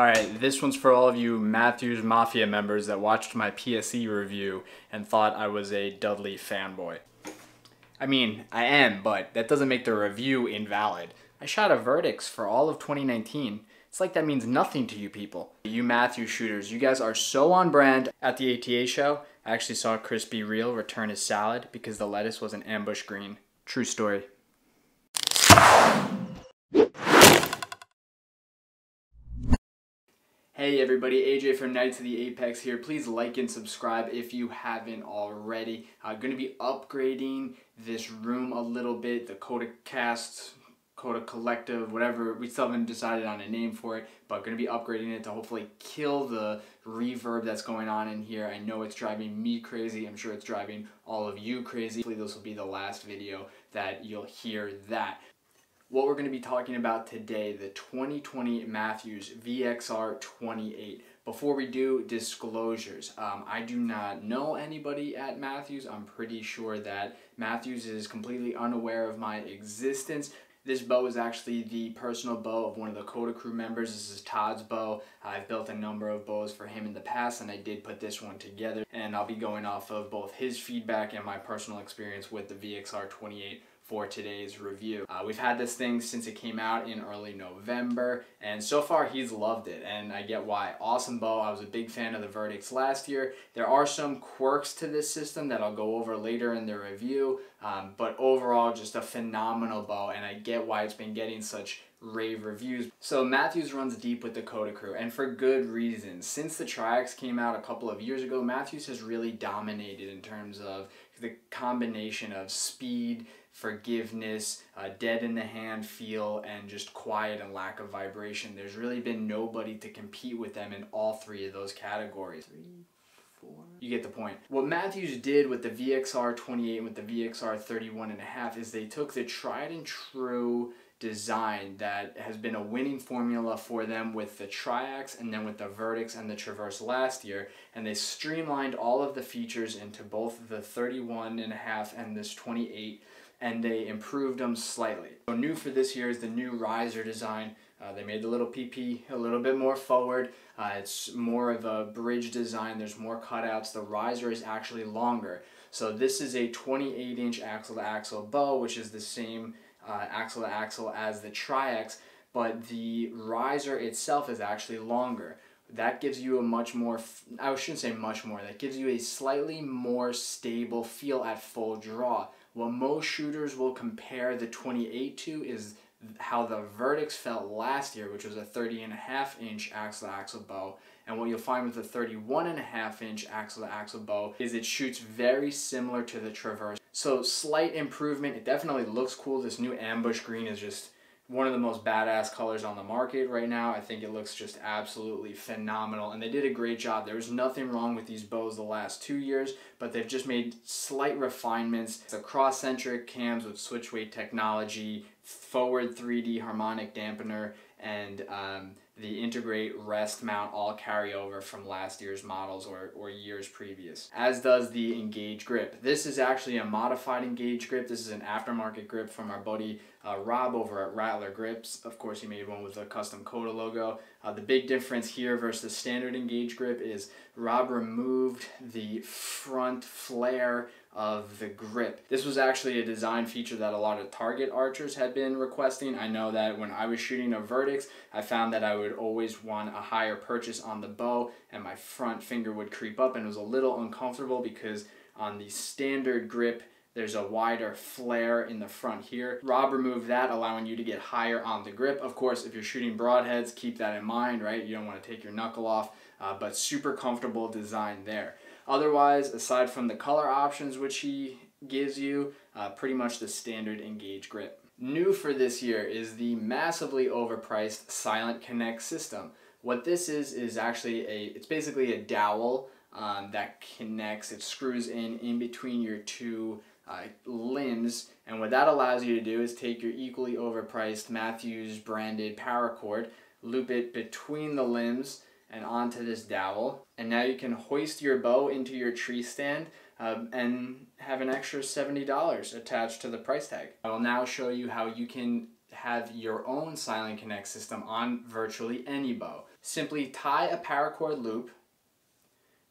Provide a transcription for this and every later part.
All right, this one's for all of you Mathews Mafia members that watched my PSE review and thought I was a Dudley fanboy. I mean, I am, but that doesn't make the review invalid. I shot a Vertix for all of 2019. It's like that means nothing to you people. You Mathews shooters, you guys are so on brand. At the ATA show, I actually saw Chris Be Real return his salad because the lettuce was an ambush green. True story. Hey everybody, AJ from Knights of the Apex here. Please like and subscribe if you haven't already. Uh, I'm going to be upgrading this room a little bit, the Kodacast, Kodak Collective, whatever. We still haven't decided on a name for it, but going to be upgrading it to hopefully kill the reverb that's going on in here. I know it's driving me crazy. I'm sure it's driving all of you crazy. Hopefully this will be the last video that you'll hear that what we're going to be talking about today, the 2020 Mathews VXR 28. Before we do disclosures, um, I do not know anybody at Mathews. I'm pretty sure that Mathews is completely unaware of my existence. This bow is actually the personal bow of one of the KOTA crew members. This is Todd's bow. I've built a number of bows for him in the past and I did put this one together and I'll be going off of both his feedback and my personal experience with the VXR 28 for today's review. Uh, we've had this thing since it came out in early November, and so far he's loved it, and I get why. Awesome bow. I was a big fan of the Vertix last year. There are some quirks to this system that I'll go over later in the review, um, but overall just a phenomenal bow, and I get why it's been getting such rave reviews. So Mathews runs deep with the Kodacrew, and for good reason. Since the Triax came out a couple of years ago, Mathews has really dominated in terms of the combination of speed, forgiveness, uh, dead in the hand feel, and just quiet and lack of vibration. There's really been nobody to compete with them in all three of those categories. Three, four. You get the point. What Mathews did with the VXR 28 and with the VXR 31 and a half is they took the tried and true design that has been a winning formula for them with the Triax and then with the Vertix and the Traverse last year and they streamlined all of the features into both the 31 and a half and this 28 and they improved them slightly. So new for this year is the new riser design. Uh, they made the little PP a little bit more forward. Uh, it's more of a bridge design. There's more cutouts. The riser is actually longer. So this is a 28 inch axle to axle bow, which is the same uh, axle to axle as the Triax, but the riser itself is actually longer. That gives you a much more, I shouldn't say much more, that gives you a slightly more stable feel at full draw. What most shooters will compare the 28 to is how the Vertix felt last year, which was a 30 and a half inch axle to axle bow. And what you'll find with the 31 and a half inch axle to axle bow is it shoots very similar to the Traverse. So slight improvement. It definitely looks cool. This new ambush green is just one of the most badass colors on the market right now. I think it looks just absolutely phenomenal and they did a great job. There was nothing wrong with these bows the last two years, but they've just made slight refinements. The cross-centric cams with switch weight technology, forward 3D harmonic dampener, and um, the integrate rest mount all carry over from last year's models or, or years previous, as does the Engage grip. This is actually a modified Engage grip. This is an aftermarket grip from our buddy uh, Rob over at Rattler Grips. Of course, he made one with a custom KOTA logo. Uh, the big difference here versus the standard Engage grip is Rob removed the front flare of the grip. This was actually a design feature that a lot of target archers had been requesting. I know that when I was shooting a Vertix, I found that I would always want a higher purchase on the bow and my front finger would creep up and it was a little uncomfortable because on the standard grip, there's a wider flare in the front here. Rob removed that, allowing you to get higher on the grip. Of course, if you're shooting broadheads, keep that in mind, right? You don't want to take your knuckle off, uh, but super comfortable design there. Otherwise, aside from the color options which he gives you, uh, pretty much the standard Engage grip. New for this year is the massively overpriced Silent Connect system. What this is, is actually a, it's basically a dowel um, that connects, it screws in in between your two uh, limbs and what that allows you to do is take your equally overpriced Mathews branded power cord, loop it between the limbs and onto this dowel. And now you can hoist your bow into your tree stand um, and have an extra $70 attached to the price tag. I will now show you how you can have your own Silent Connect system on virtually any bow. Simply tie a paracord loop,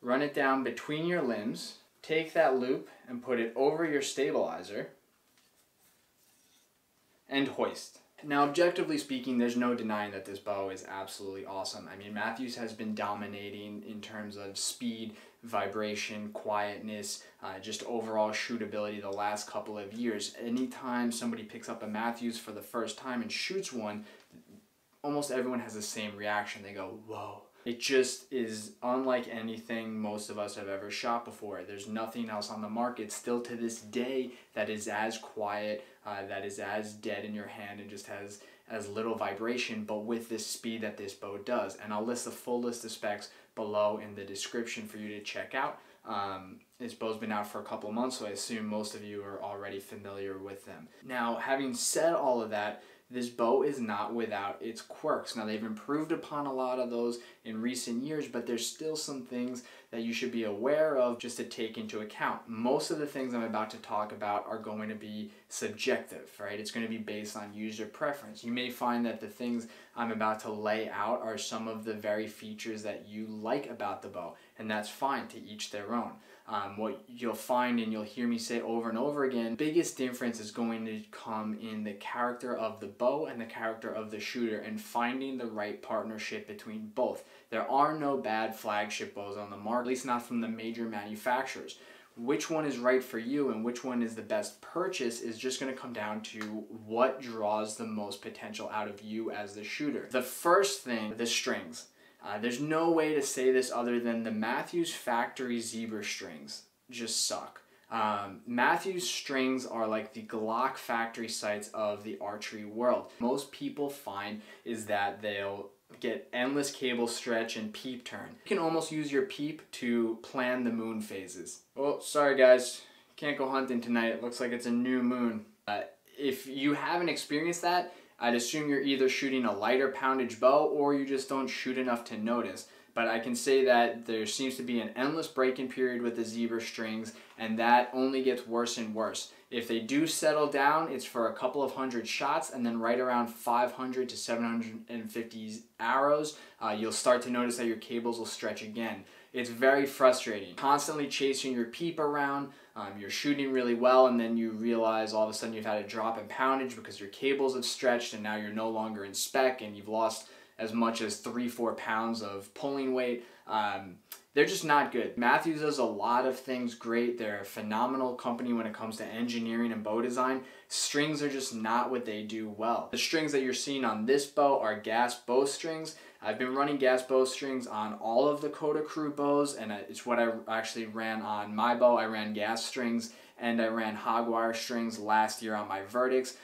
run it down between your limbs, take that loop and put it over your stabilizer, and hoist. Now, objectively speaking, there's no denying that this bow is absolutely awesome. I mean, Mathews has been dominating in terms of speed, vibration, quietness, uh, just overall shootability the last couple of years. Anytime somebody picks up a Mathews for the first time and shoots one, almost everyone has the same reaction. They go, whoa. It just is unlike anything most of us have ever shot before. There's nothing else on the market still to this day that is as quiet, uh, that is as dead in your hand and just has as little vibration, but with this speed that this bow does. And I'll list the full list of specs below in the description for you to check out. Um, this bow's been out for a couple months, so I assume most of you are already familiar with them. Now, having said all of that, this bow is not without its quirks. Now, they've improved upon a lot of those in recent years, but there's still some things that you should be aware of just to take into account. Most of the things I'm about to talk about are going to be subjective, right? It's going to be based on user preference. You may find that the things I'm about to lay out are some of the very features that you like about the bow, and that's fine to each their own. Um, what you'll find and you'll hear me say over and over again, biggest difference is going to come in the character of the bow and the character of the shooter and finding the right partnership between both. There are no bad flagship bows on the market, at least not from the major manufacturers. Which one is right for you and which one is the best purchase is just going to come down to what draws the most potential out of you as the shooter. The first thing, the strings. Uh, there's no way to say this other than the Mathews factory zebra strings just suck. Um, Mathews strings are like the Glock factory sights of the archery world. Most people find is that they'll get endless cable stretch and peep turn. You can almost use your peep to plan the moon phases. Oh, sorry guys, can't go hunting tonight. It looks like it's a new moon. Uh, if you haven't experienced that, I'd assume you're either shooting a lighter poundage bow or you just don't shoot enough to notice. But I can say that there seems to be an endless break-in period with the zebra strings and that only gets worse and worse. If they do settle down, it's for a couple of hundred shots and then right around 500 to 750 arrows, uh, you'll start to notice that your cables will stretch again. It's very frustrating. Constantly chasing your peep around, um, you're shooting really well and then you realize all of a sudden you've had a drop in poundage because your cables have stretched and now you're no longer in spec and you've lost as much as three, four pounds of pulling weight. Um, they're just not good. Mathews does a lot of things great. They're a phenomenal company when it comes to engineering and bow design. Strings are just not what they do well. The strings that you're seeing on this bow are gas bow strings. I've been running gas bow strings on all of the KOTA Crew bows and it's what I actually ran on my bow. I ran gas strings and I ran hog wire strings last year on my Vertix.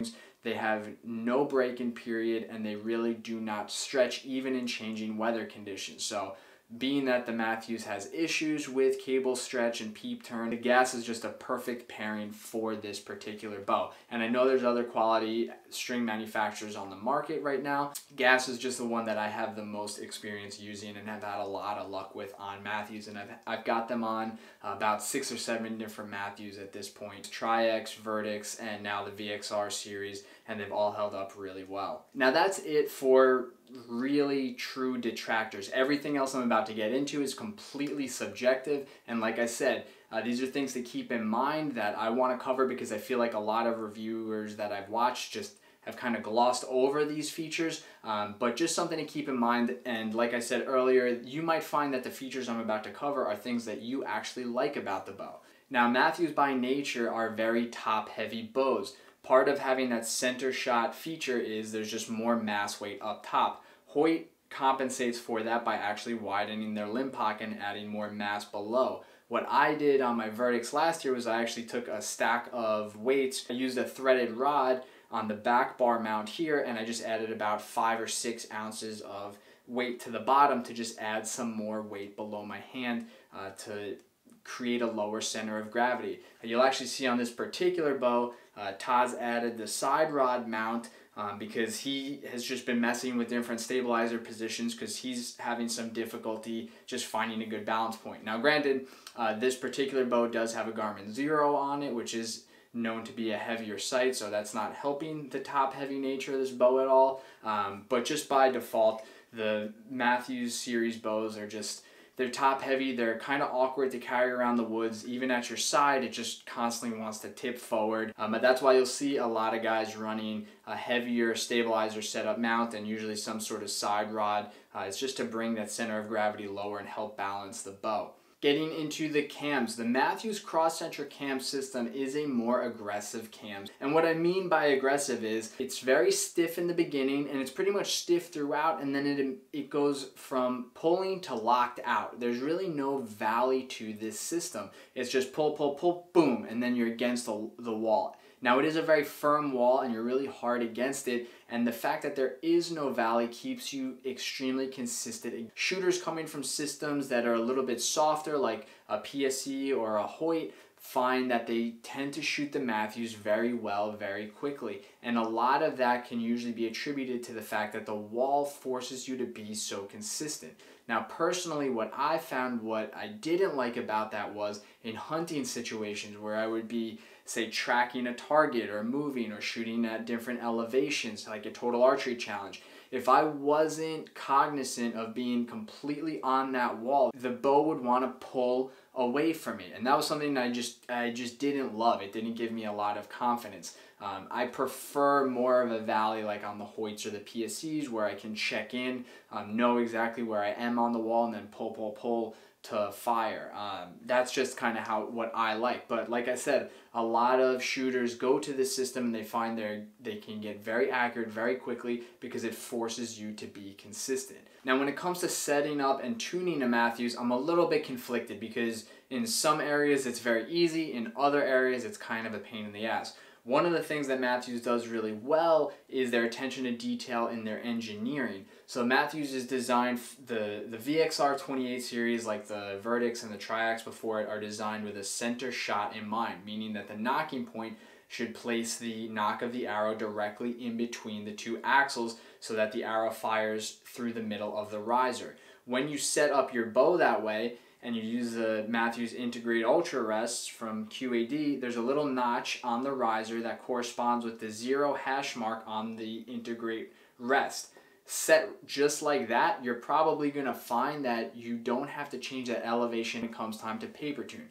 They have no break-in period and they really do not stretch even in changing weather conditions. So being that the Mathews has issues with cable stretch and peep turn, the gas is just a perfect pairing for this particular bow. And I know there's other quality string manufacturers on the market right now. Gas is just the one that I have the most experience using and have had a lot of luck with on Mathews. And I've, I've got them on about six or seven different Mathews at this point. Triax, Vertix, and now the VXR series, and they've all held up really well. Now that's it for really true detractors. Everything else I'm about to get into is completely subjective, and like I said, uh, these are things to keep in mind that I want to cover because I feel like a lot of reviewers that I've watched just have kind of glossed over these features, um, but just something to keep in mind. And like I said earlier, you might find that the features I'm about to cover are things that you actually like about the bow. Now, Mathews by nature are very top heavy bows. Part of having that center shot feature is there's just more mass weight up top. Hoyt compensates for that by actually widening their limb pocket and adding more mass below. What I did on my Vertix last year was I actually took a stack of weights, I used a threaded rod on the back bar mount here and I just added about five or six ounces of weight to the bottom to just add some more weight below my hand uh, to create a lower center of gravity. And you'll actually see on this particular bow, uh, Todd's added the side rod mount um, because he has just been messing with different stabilizer positions because he's having some difficulty just finding a good balance point. Now granted, uh, this particular bow does have a Garmin Xero on it, which is known to be a heavier sight, so that's not helping the top heavy nature of this bow at all. Um, but just by default, the Mathews series bows are just they're top heavy. They're kind of awkward to carry around the woods. Even at your side, it just constantly wants to tip forward. Um, but that's why you'll see a lot of guys running a heavier stabilizer setup mount and usually some sort of side rod. Uh, it's just to bring that center of gravity lower and help balance the bow. Getting into the cams, the Mathews cross-center cam system is a more aggressive cam. And what I mean by aggressive is it's very stiff in the beginning and it's pretty much stiff throughout and then it, it goes from pulling to locked out. There's really no valley to this system. It's just pull, pull, pull, boom, and then you're against the, the wall. Now it is a very firm wall and you're really hard against it and the fact that there is no valley keeps you extremely consistent. Shooters coming from systems that are a little bit softer like a PSE or a Hoyt find that they tend to shoot the Mathews very well very quickly and a lot of that can usually be attributed to the fact that the wall forces you to be so consistent. Now personally what I found what I didn't like about that was in hunting situations where I would be say tracking a target or moving or shooting at different elevations like a total archery challenge if I wasn't cognizant of being completely on that wall, the bow would want to pull away from me. And that was something I just I just didn't love. It didn't give me a lot of confidence. Um, I prefer more of a valley like on the Hoyts or the PSEs where I can check in, um, know exactly where I am on the wall and then pull, pull, pull to fire. Um, that's just kind of how what I like. But like I said, a lot of shooters go to this system and they find they they can get very accurate very quickly because it forces you to be consistent. Now when it comes to setting up and tuning a Mathews, I'm a little bit conflicted because in some areas it's very easy, in other areas it's kind of a pain in the ass. One of the things that Mathews does really well is their attention to detail in their engineering. So Mathews is designed, the, the VXR 28 series, like the Vertix and the Triax before it, are designed with a center shot in mind, meaning that the nocking point should place the nock of the arrow directly in between the two axles so that the arrow fires through the middle of the riser. When you set up your bow that way, and you use the Mathews Integrate Ultra Rests from QAD, there's a little notch on the riser that corresponds with the zero hash mark on the Integrate Rest. Set just like that, you're probably going to find that you don't have to change that elevation when it comes time to paper tune.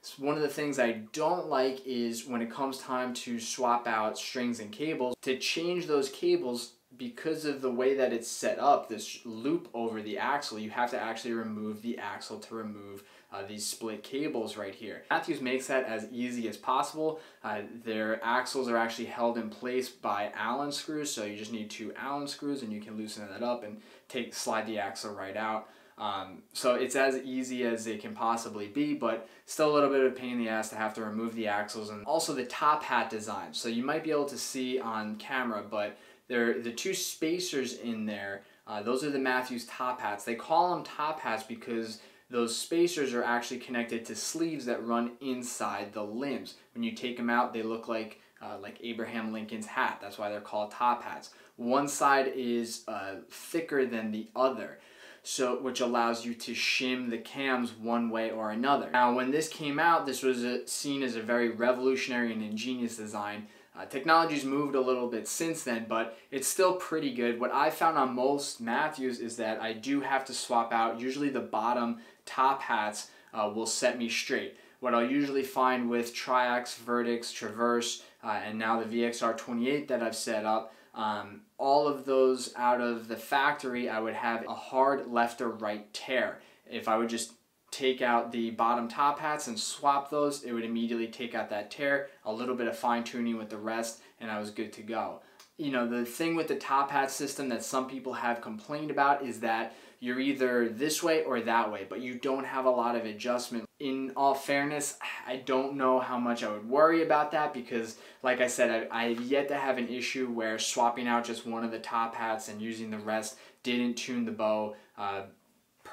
So one of the things I don't like is when it comes time to swap out strings and cables, to change those cables because of the way that it's set up, this loop over the axle, you have to actually remove the axle to remove uh, these split cables right here. Mathews makes that as easy as possible. Uh, their axles are actually held in place by Allen screws, so you just need two Allen screws and you can loosen that up and take slide the axle right out. Um, so it's as easy as it can possibly be, but still a little bit of pain in the ass to have to remove the axles and also the top hat design. So you might be able to see on camera, but the two spacers in there. Uh, those are the Mathews top hats. They call them top hats because those spacers are actually connected to sleeves that run inside the limbs. When you take them out, they look like uh, like Abraham Lincoln's hat. That's why they're called top hats. One side is uh, thicker than the other, so which allows you to shim the cams one way or another. Now, when this came out, this was a, seen as a very revolutionary and ingenious design uh, technology's moved a little bit since then, but it's still pretty good. What I found on most Mathews is that I do have to swap out. Usually the bottom top hats uh, will set me straight. What I'll usually find with Triax, Vertix, Traverse, uh, and now the VXR28 that I've set up, um, all of those out of the factory, I would have a hard left or right tear. If I would just take out the bottom top hats and swap those, it would immediately take out that tear, a little bit of fine tuning with the rest, and I was good to go. You know, the thing with the top hat system that some people have complained about is that you're either this way or that way, but you don't have a lot of adjustment. In all fairness, I don't know how much I would worry about that because, like I said, I, have yet to have an issue where swapping out just one of the top hats and using the rest didn't tune the bow. Uh,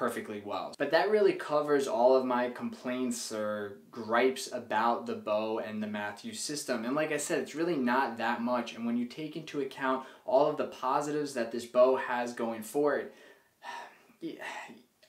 perfectly well. But that really covers all of my complaints or gripes about the bow and the Mathews system. And like I said, it's really not that much. And when you take into account all of the positives that this bow has going for it,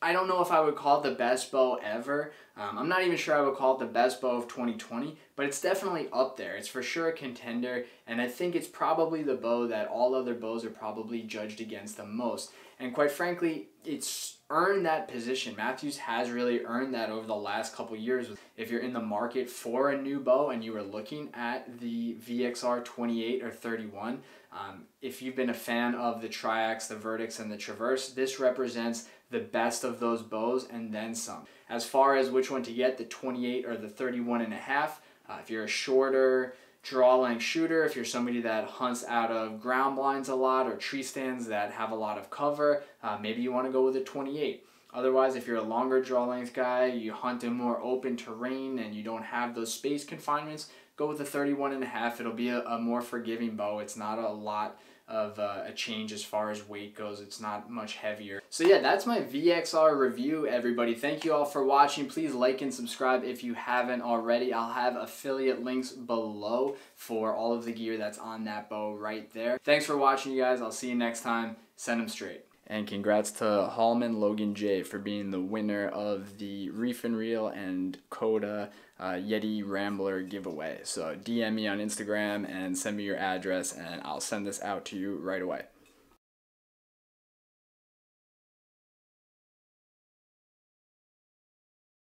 I don't know if I would call it the best bow ever. Um, I'm not even sure I would call it the best bow of 2020, but it's definitely up there. It's for sure a contender, and I think it's probably the bow that all other bows are probably judged against the most. And quite frankly, it's earned that position. Mathews has really earned that over the last couple years. If you're in the market for a new bow and you are looking at the VXR 28 or 31, um, if you've been a fan of the Triax, the Vertix, and the Traverse, this represents the best of those bows and then some. As far as which one to get, the 28 or the 31 and a half, uh, if you're a shorter draw length shooter, if you're somebody that hunts out of ground blinds a lot or tree stands that have a lot of cover, uh, maybe you want to go with a 28. Otherwise, if you're a longer draw length guy, you hunt in more open terrain and you don't have those space confinements, go with a 31 and a half. It'll be a, a more forgiving bow. It's not a lot of uh, a change as far as weight goes. It's not much heavier. So yeah, that's my VXR review, everybody. Thank you all for watching. Please like and subscribe if you haven't already. I'll have affiliate links below for all of the gear that's on that bow right there. Thanks for watching, you guys. I'll see you next time. Send them straight. And congrats to Hallman Logan J for being the winner of the Reef and Reel and KOTA uh, Yeti Rambler giveaway. So DM me on Instagram and send me your address, and I'll send this out to you right away.